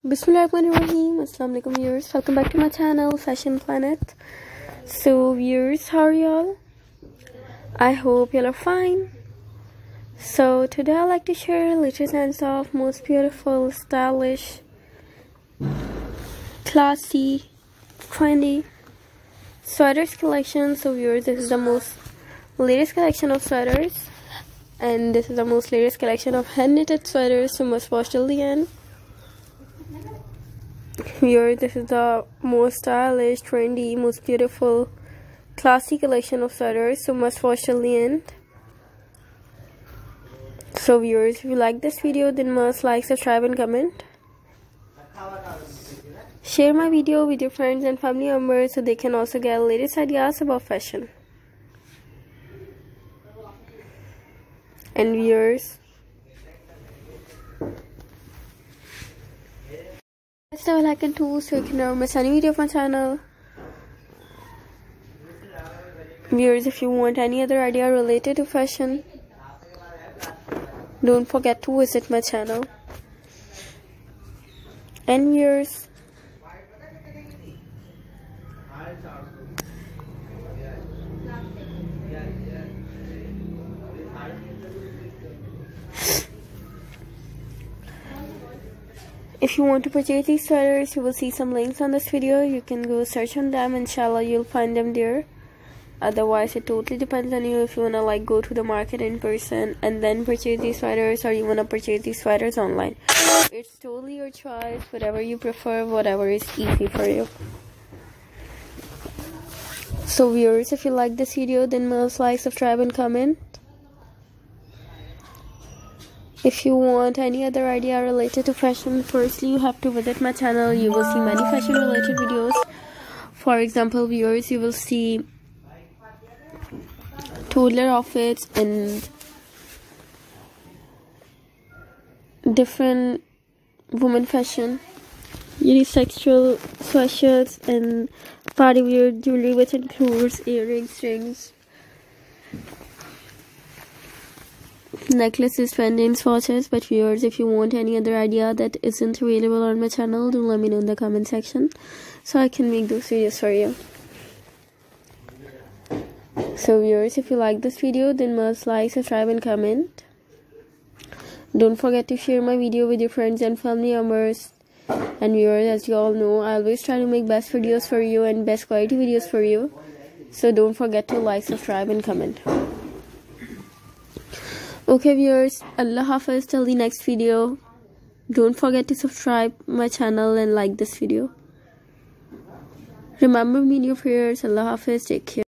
Bismillahirrahmanirrahim. Assalamualaikum viewers. Welcome back to my channel, Fashion Planet. So viewers, how are y'all? I hope y'all are fine. So today I like to share latest and of most beautiful, stylish, classy, trendy sweaters collection. So viewers, this is the most latest collection of sweaters. And this is the most latest collection of hand knitted sweaters. So must watch till the end here this is the most stylish trendy most beautiful classy collection of sweaters. So must watch till the end so viewers if you like this video then must like subscribe and comment. Share my video with your friends and family members so they can also get latest ideas about fashion. And viewers The bell icon too so you can never miss any video of my channel. Viewers, if you want any other idea related to fashion, don't forget to visit my channel. And viewers, if you want to purchase these sweaters you will see some links on this video. You can go search on them. Inshallah you'll find them there. Otherwise it totally depends on you if you want to like go to the market in person and then purchase these sweaters or you want to purchase these sweaters online. It's totally your choice. Whatever you prefer whatever is easy for you. So viewers if you like this video then must like subscribe and comment if you want any other idea related to fashion firstly you have to visit my channel. You will see many fashion related videos. For example viewers you will see toddler outfits and different woman fashion. Unisexual sweatshirts and party wear jewelry which includes earrings rings necklaces, pendants, watches. But viewers, if you want any other idea that isn't available on my channel, do let me know in the comment section so I can make those videos for you. So viewers, if you like this video, then must like, subscribe and comment. Don't forget to share my video with your friends and family members. And viewers, as you all know, I always try to make best videos for you and best quality videos for you. So don't forget to like, subscribe and comment okay viewers allah hafiz till the next video. Don't forget to subscribe my channel and like this video. Remember me in your prayers. Allah hafiz take care